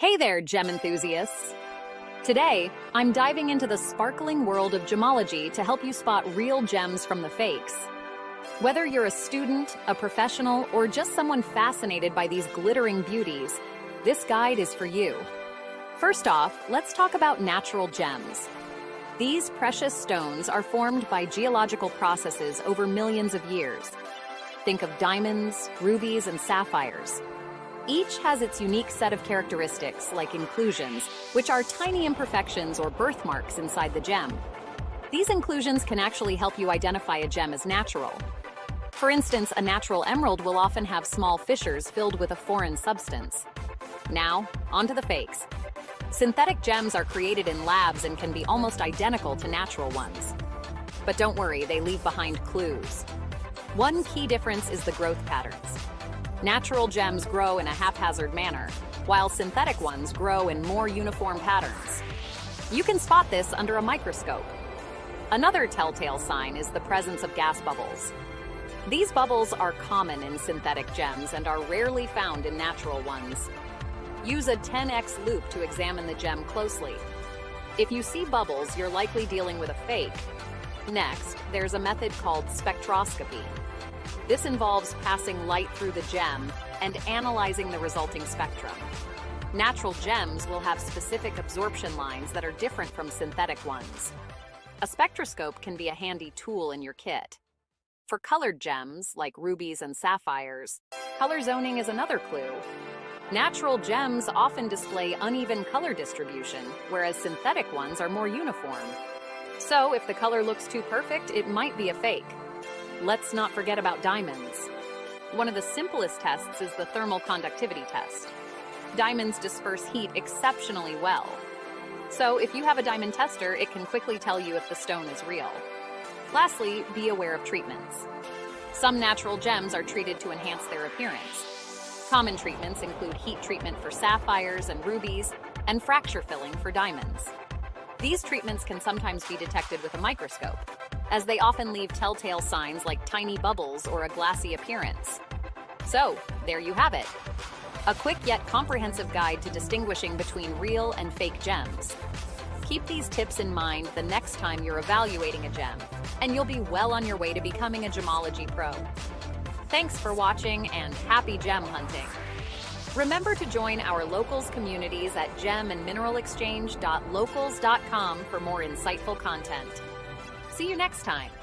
Hey there, gem enthusiasts! Today, I'm diving into the sparkling world of gemology to help you spot real gems from the fakes. Whether you're a student, a professional, or just someone fascinated by these glittering beauties, this guide is for you. First off, let's talk about natural gems. These precious stones are formed by geological processes over millions of years. Think of diamonds, rubies, and sapphires. Each has its unique set of characteristics, like inclusions, which are tiny imperfections or birthmarks inside the gem. These inclusions can actually help you identify a gem as natural. For instance, a natural emerald will often have small fissures filled with a foreign substance. Now, onto the fakes. Synthetic gems are created in labs and can be almost identical to natural ones. But don't worry, they leave behind clues. One key difference is the growth patterns. Natural gems grow in a haphazard manner, while synthetic ones grow in more uniform patterns. You can spot this under a microscope. Another telltale sign is the presence of gas bubbles. These bubbles are common in synthetic gems and are rarely found in natural ones. Use a 10x loupe to examine the gem closely. If you see bubbles, you're likely dealing with a fake. Next, there's a method called spectroscopy. This involves passing light through the gem and analyzing the resulting spectrum. Natural gems will have specific absorption lines that are different from synthetic ones. A spectroscope can be a handy tool in your kit. For colored gems, like rubies and sapphires, color zoning is another clue. Natural gems often display uneven color distribution, whereas synthetic ones are more uniform. So if the color looks too perfect, it might be a fake. Let's not forget about diamonds. One of the simplest tests is the thermal conductivity test. Diamonds disperse heat exceptionally well. So if you have a diamond tester, it can quickly tell you if the stone is real. Lastly, be aware of treatments. Some natural gems are treated to enhance their appearance. Common treatments include heat treatment for sapphires and rubies, and fracture filling for diamonds. These treatments can sometimes be detected with a microscope, as they often leave telltale signs like tiny bubbles or a glassy appearance. So, there you have it. A quick yet comprehensive guide to distinguishing between real and fake gems. Keep these tips in mind the next time you're evaluating a gem, and you'll be well on your way to becoming a gemology pro. Thanks for watching and happy gem hunting! Remember to join our locals communities at gemandmineralexchange.locals.com for more insightful content. See you next time.